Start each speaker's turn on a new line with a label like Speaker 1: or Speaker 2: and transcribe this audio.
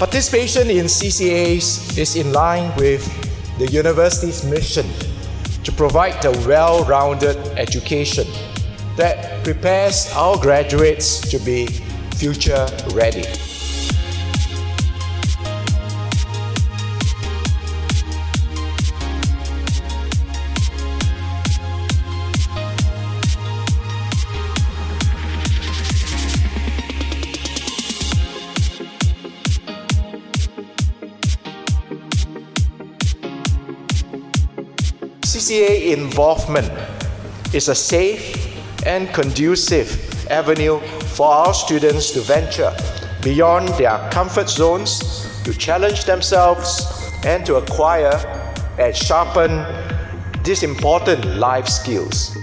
Speaker 1: Participation in CCAs is in line with the university's mission to provide a well rounded education that prepares our graduates to be future ready. CCA involvement is a safe and conducive avenue for our students to venture beyond their comfort zones, to challenge themselves, and to acquire and sharpen these important life skills.